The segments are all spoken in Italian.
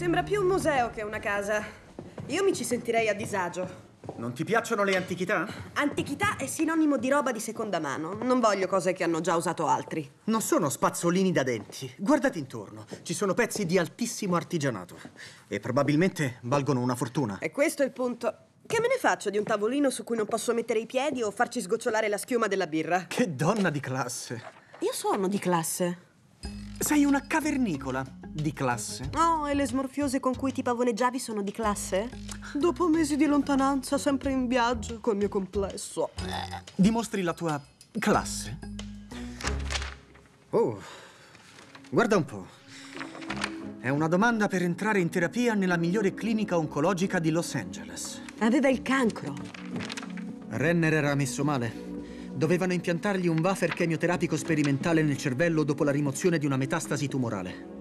Sembra più un museo che una casa. Io mi ci sentirei a disagio. Non ti piacciono le antichità? Antichità è sinonimo di roba di seconda mano. Non voglio cose che hanno già usato altri. Non sono spazzolini da denti. Guardati intorno. Ci sono pezzi di altissimo artigianato. E probabilmente valgono una fortuna. E questo è il punto. Che me ne faccio di un tavolino su cui non posso mettere i piedi o farci sgocciolare la schiuma della birra? Che donna di classe. Io sono di classe. Sei una cavernicola di classe. Oh, e le smorfiose con cui ti pavoneggiavi sono di classe? Dopo mesi di lontananza, sempre in viaggio, col mio complesso. Dimostri la tua classe. Oh, guarda un po'. È una domanda per entrare in terapia nella migliore clinica oncologica di Los Angeles. Aveva il cancro. Renner era messo male. Dovevano impiantargli un wafer chemioterapico sperimentale nel cervello dopo la rimozione di una metastasi tumorale.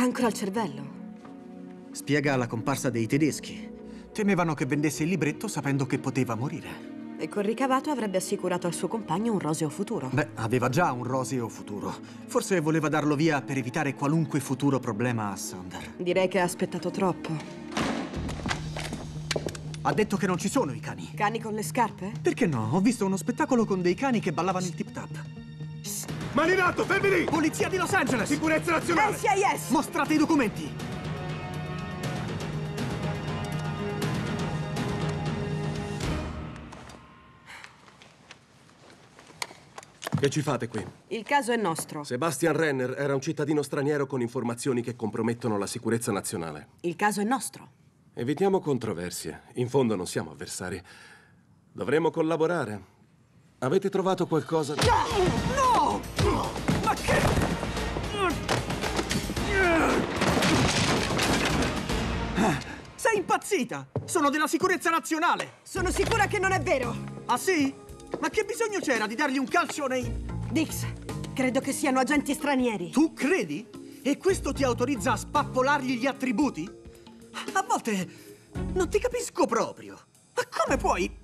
Cancro al cervello. Spiega la comparsa dei tedeschi. Temevano che vendesse il libretto sapendo che poteva morire. E col ricavato avrebbe assicurato al suo compagno un roseo futuro. Beh, aveva già un roseo futuro. Forse voleva darlo via per evitare qualunque futuro problema a Sander. Direi che ha aspettato troppo. Ha detto che non ci sono i cani. Cani con le scarpe? Perché no? Ho visto uno spettacolo con dei cani che ballavano il tip tap. Mani in alto, fermi lì! Polizia di Los Angeles! Sicurezza nazionale! NCIS! Mostrate i documenti! Che ci fate qui? Il caso è nostro. Sebastian Renner era un cittadino straniero con informazioni che compromettono la sicurezza nazionale. Il caso è nostro. Evitiamo controversie. In fondo non siamo avversari. Dovremmo collaborare. Avete trovato qualcosa? No! Ma impazzita! Sono della sicurezza nazionale! Sono sicura che non è vero. Ah sì? Ma che bisogno c'era di dargli un calcio nei... Dix, credo che siano agenti stranieri. Tu credi? E questo ti autorizza a spappolargli gli attributi? A volte non ti capisco proprio. Ma come puoi